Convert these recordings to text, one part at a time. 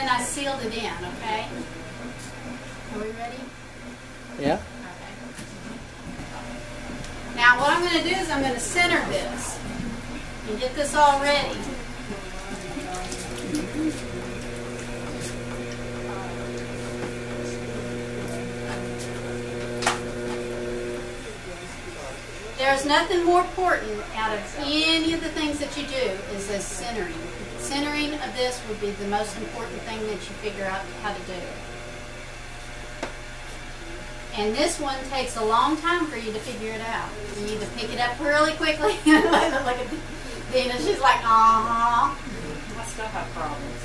And I sealed it in, okay? Are we ready? Yeah. Okay. Now what I'm going to do is I'm going to center this and get this all ready. There's nothing more important out of any of the things that you do is this centering. Centering of this would be the most important thing that you figure out how to do. And this one takes a long time for you to figure it out. You either pick it up really quickly. Look at Dina, she's like, uh-huh. I still have problems.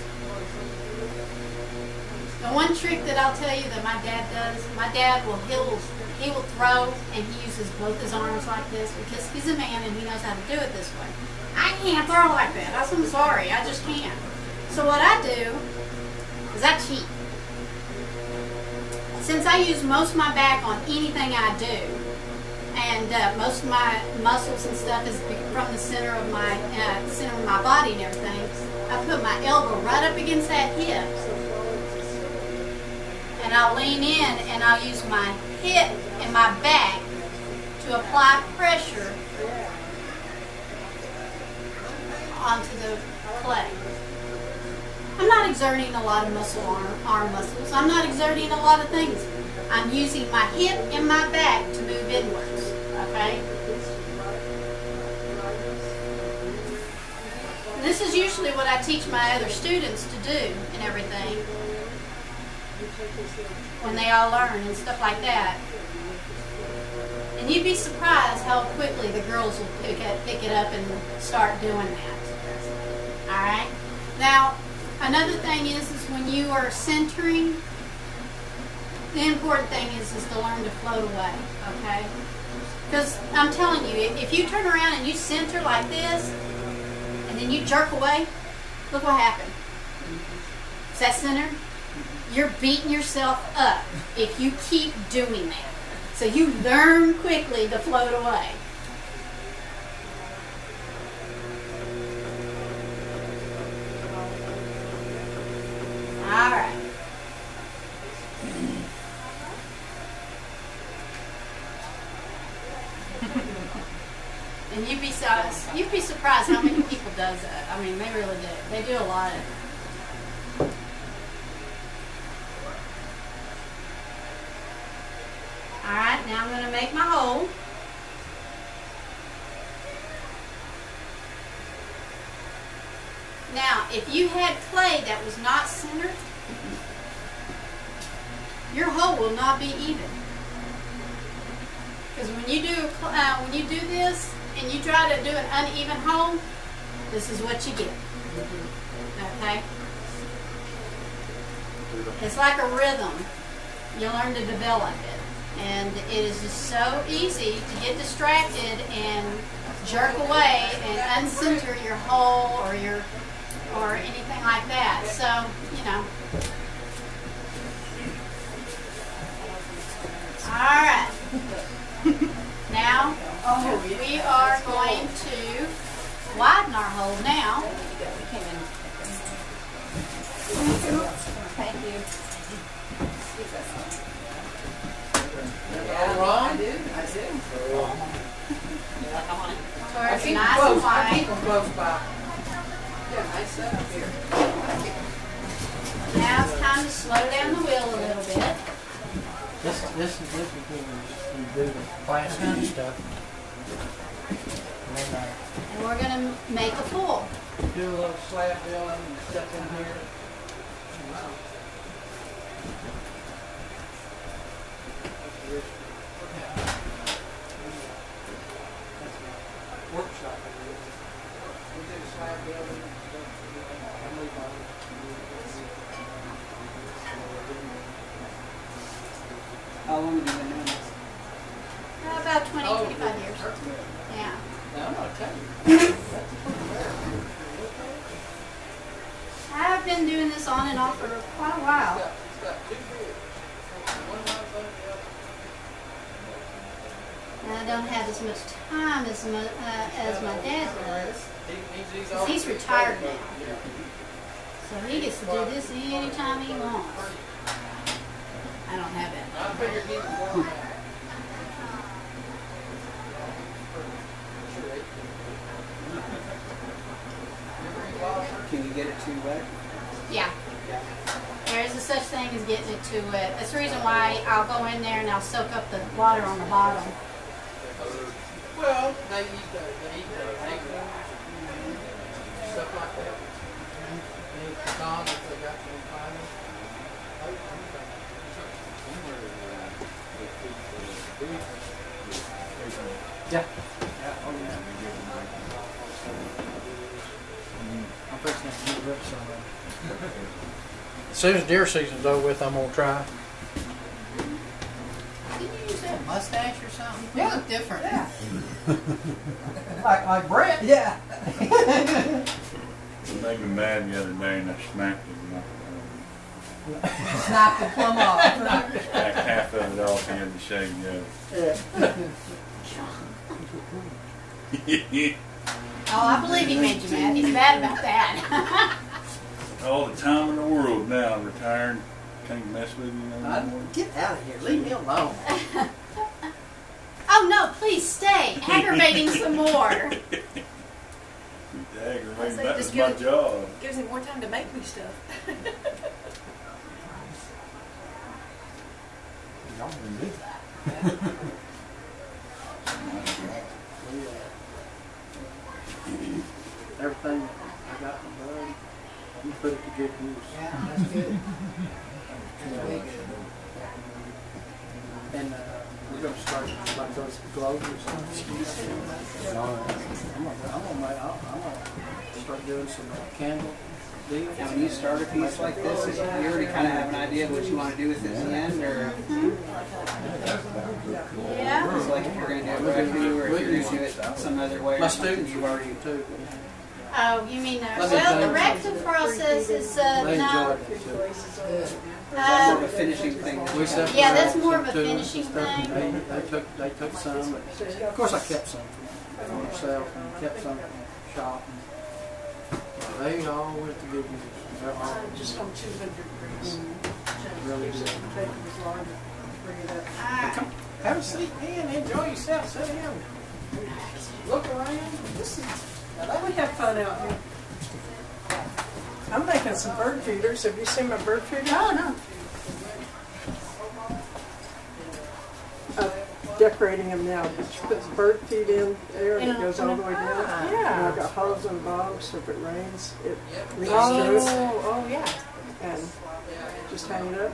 The one trick that I'll tell you that my dad does, my dad will he'll he will throw and he uses both his arms like this because he's a man and he knows how to do it this way. I can't throw like that. I'm sorry, I just can't. So what I do is I cheat. Since I use most of my back on anything I do, and uh, most of my muscles and stuff is from the center of my uh, center of my body and everything, I put my elbow right up against that hip and I'll lean in and I'll use my hip and my back to apply pressure onto the clay. I'm not exerting a lot of muscle arm, arm muscles. I'm not exerting a lot of things. I'm using my hip and my back to move inwards. Okay? This is usually what I teach my other students to do and everything when they all learn and stuff like that. You'd be surprised how quickly the girls will pick it, pick it up and start doing that. Alright? Now, another thing is, is when you are centering, the important thing is, is to learn to float away. Okay? Because I'm telling you, if you turn around and you center like this, and then you jerk away, look what happened. Is that center? You're beating yourself up if you keep doing that. So you learn quickly to float away. All right. and you'd be you'd be surprised how many people does that. I mean, they really do. They do a lot of it. Alright, now I'm going Now, if you had clay that was not centered, your hole will not be even. Because when you do uh, when you do this and you try to do an uneven hole, this is what you get. Okay? It's like a rhythm. You learn to develop it. And it is just so easy to get distracted and jerk away and uncenter your hole or your or anything like that. So, you know. Alright. now we are going to widen our hole now. Thank you. All wrong? I do. I do. I it's nice them and close. I keep them close by. Yeah, nice setup here. Now it's time to slow down the wheel a little bit. This this is this is when you do the plastic and stuff. And uh, we're to make a pull. do a little slab building and stuff in here. Workshop. We did a slab building and stuff. I believe I was- How long have you been doing this? Uh, About 20, Oh, 25 years. Yeah. Now, I'm gonna tell you. I've been doing this on and off for quite a It's while. got, it's got two bids. One right above the other. And I don't have as much time as my, uh, as my dad does. He's- he's 'Cause he's always- retired now. So he gets to do this anytime he wants. I don't have it. I figured he was going out. Sure they can. Never eat lobster. Can you get it too wet? Yeah. There is a such thing as getting it too wet. That's the reason why I'll go in there and I'll soak up the water on the bottom. Well, they eat the, they eat the acorns and stuff like that. They eat pecans if they got some fiber. Yeah. Yeah, oh yeah. I'm fixing to get rid of some. As soon as deer season's over with, I'm gonna try. Did you use that mustache or something? You Yeah. look different. Like, like Brett? Yeah. Made me mad the other day and I smacked him. Snap the plum off. Smacked half of it off and had to shave the other. Oh, I believe he made you mad. He's mad about that. All the time in the world now, I'm retired. Can't mess with you no I- more. Get out of here. Leave me alone. oh no, please stay. Aggravating some more. Aggravating. say That was my give- job. Gives him more time to make me stuff. Y'all can do that. Everything I got from Bud, you put it to good use. Yeah, that's good. And uh, we're gonna start like those globes or something. I'm gonna, I'm gonna, I'm gonna start doing some uh, candle deals. When you start a piece like this, is- you already kind of have an idea of what you want to do with it at the end, or Yeah. it's like if you're going to do it raku, or if you're going to do it some other way, My or something students you've already. too. Oh, you mean, uh, Let me well, the tell you. raku process is, uh, They no. enjoyed it too. Or more of Uh, a finishing thing? We separated Yeah, that's more of a two finishing stuff, and thing. They, they took, they took some, of course I kept some for myself and kept some from shop. and They all went to good use. They're all Just on two hundred degrees. really good. take it as long as bring it up. alright. Come, have a seat, man, enjoy yourself, sit down. Look around, listen. We have fun out here. I'm making some bird feeders. Have you seen my bird feeder? Oh, no. I'm decorating them now. But you put the bird feed in there and it goes all the way down. And Yeah. I've got hose and bottom so if it rains, it leaks Oh, oh yeah. And just hang it up.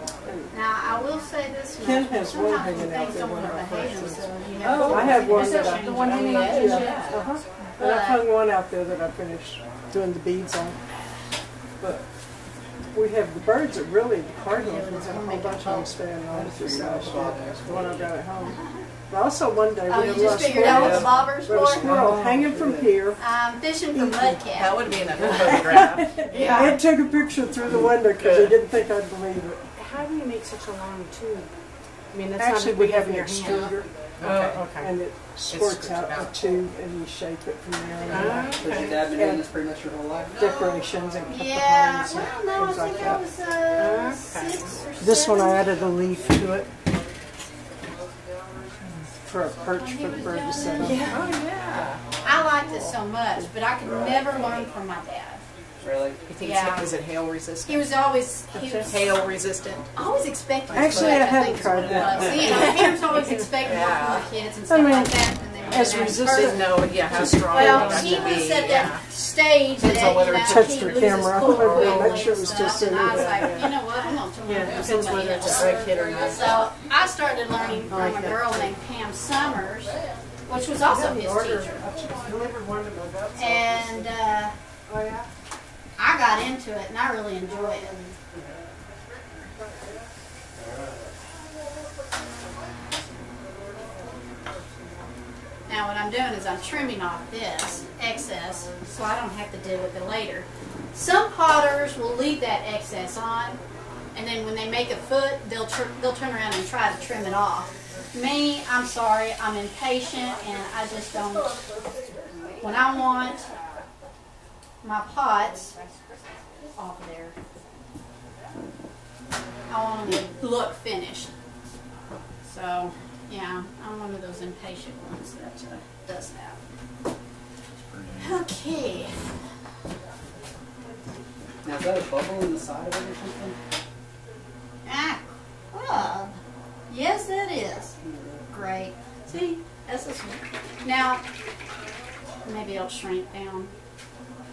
Now, I will say this Ken much. has one hanging out there don't want to when I behave first themselves, you have Oh. I have one that I- the one hanging on the edge? Yeah, uh-huh. And I've hung one out there that I finished doing the beads on. But we have the birds that really, the cardinals, have a whole bunch of them staying on. The one I got at home. But also one day Oh, we you a just figured out what the bobbers We had a for? squirrel hanging from here. I'm fishing for mudcat. That would be enough photograph. Ed took a picture through the window because he didn't think I'd believe it. How do you make such a long tube? I mean, that's Actually, not we big have in an your hand. extruder Oh, okay. and it squirts squirts out it a tube and you shape it from there. Ah, So your dad been doing this pretty much your whole life? Decorations and cut Yeah, well, no, I and things like I that. was uh, Okay. six or seven. This one I added a leaf to it for a perch When for the was bird to sit on. Yeah. Oh yeah. I liked it so much, but I could never learn from my dad. Really? You think Yeah. it's, is it hail resistant? He was always he was Hail resistant. always expecting. Actually, too I hadn't think tried that. was. You know, parents always expect more Yeah. from their kids and I mean, like that. And they were as resistant- person. Yeah, how strong Well, it had she to was be. at yeah. that stage Depends that on whether you it know, touched he her loses camera. cool I wanted to make sure it was stuff, just And I was like, you know what, I'm gonna turn Yeah, it over depends whether it's a drug hit or not. So I started learning I like from a that. girl named Pam Summers, which was also his teacher. Delivered one to my dad's And uh, Oh, yeah? I got into it, and I really enjoy it. Now what I'm doing is I'm trimming off this excess so I don't have to deal with it later. Some potters will leave that excess on and then when they make a foot they'll they'll turn around and try to trim it off. Me, I'm sorry, I'm impatient and I just don't when I want my pots off of there. I want them to look finished. So, yeah, I'm one of those impatient ones that uh, does that. Okay. Now, is that a bubble in the side of it or something? Ah. Yes, it is. Great. See, that's this one. Now, maybe it'll shrink down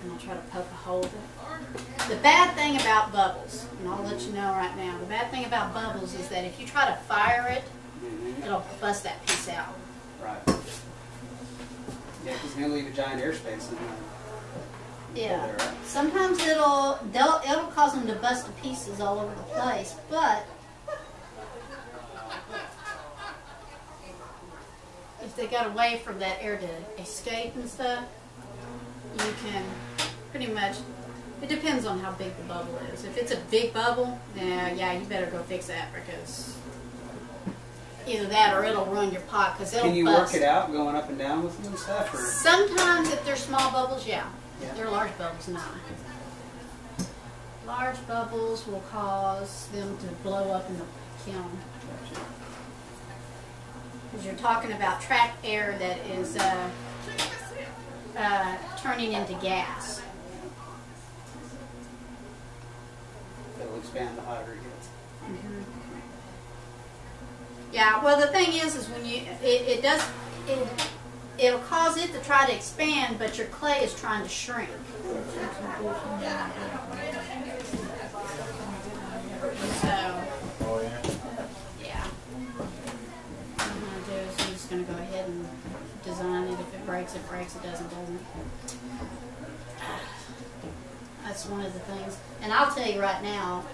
and I'll try to poke a hole. The bad thing about bubbles, and I'll let you know right now, the bad thing about bubbles is that if you try to fire it, Mm-hmm. it'll bust that piece out. Right. Yeah, because it's gonna leave a giant airspace in there. Yeah. There, right? Sometimes it'll they'll, it'll cause them to bust to pieces all over the place, but if they got away from that air to escape and stuff, you can pretty much. It depends on how big the bubble is. If it's a big bubble, yeah, yeah, you better go fix that because either that or it'll ruin your pot because it'll Can you bust. work it out going up and down with them and stuff? Or Sometimes if they're small bubbles, yeah. Yeah. They're large bubbles, not. Large bubbles will cause them to blow up in the kiln. Because you're talking about trapped air that is uh, uh, turning into gas. it'll expand the hotter it gets. Yeah, well, the thing is, is when you, it, it does, it, it'll cause it to try to expand, but your clay is trying to shrink. So, yeah. Yeah. What I'm gonna do is I'm just gonna go ahead and design it. If it breaks, it breaks. It doesn't, doesn't. That's one of the things. And I'll tell you right now,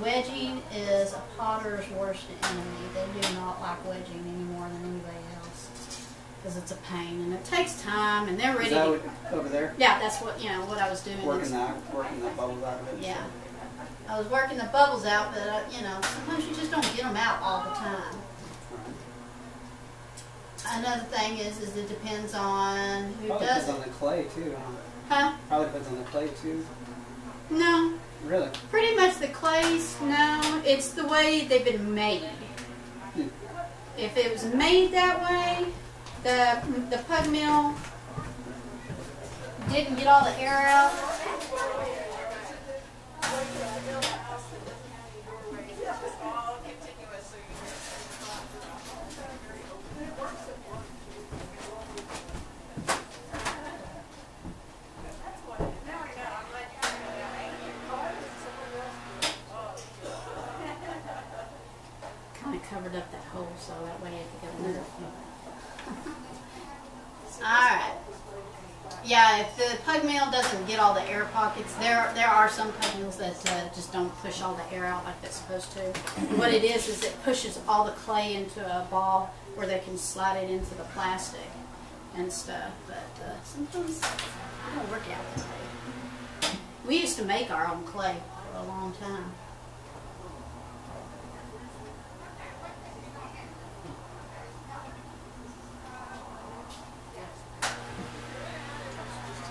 wedging is a potter's worst enemy. They do not like wedging any more than anybody else because it's a pain and it takes time and they're ready Is that to. what, over there? Yeah, that's what you know. What I was doing. Working that, working that bubbles out of it. yeah. I was working the bubbles out, but uh, you know, sometimes you just don't get them out all the time. Another thing is, is it depends on who Probably does depends it. on the clay too. Huh? Huh? Probably depends on the clay too. No, Really? pretty much the clays. No, it's the way they've been made. Hmm. If it was made that way, the the pug mill didn't get all the air out. Kind of covered up that hole so that way it could get another. All right. Yeah, the doesn't get all the air pockets, there there are some pug that uh, just don't push all the air out like they're supposed to. what it is is it pushes all the clay into a ball where they can slide it into the plastic and stuff. But uh, sometimes it don't work out that way. We used to make our own clay for a long time.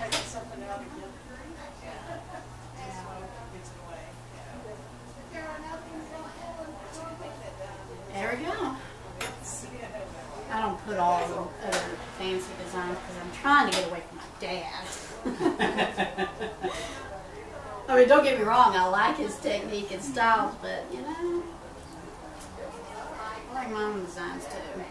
Taking something out again. There we go. I don't put all the other fancy designs because I'm trying to get away from my dad. I mean, don't get me wrong, I like his technique and styles, but you know, I like my own designs too.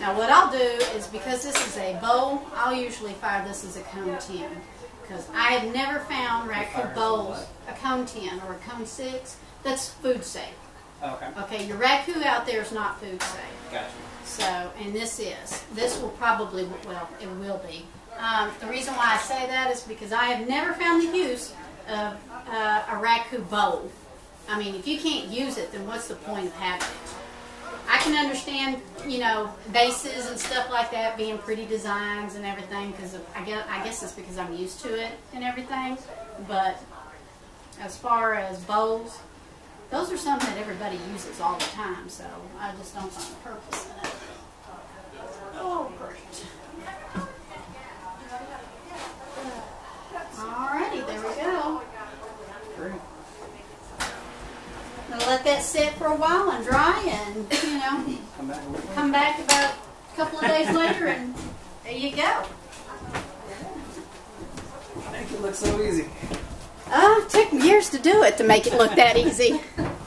Now, what I'll do is because this is a bowl, I'll usually fire this as a cone 10 because I have never found raku bowls, a cone 10 or a cone 6 that's food safe. Okay. Okay, your raku out there is not food safe. Gotcha. So, and this is. This will probably, well, it will be. Um, the reason why I say that is because I have never found the use of uh, a raku bowl. I mean, if you can't use it, then what's the point of having it? I can understand, you know, bases and stuff like that being pretty designs and everything because I guess I guess it's because I'm used to it and everything. But as far as bowls, those are some that everybody uses all the time, so I just don't find the purpose in it. Oh, great. Alrighty, there we go. Great. Now let that sit for a while and dry and, you know, come back, about a couple of days later and there you go. Make it look so easy. Oh, it took years to do it to make it look that easy.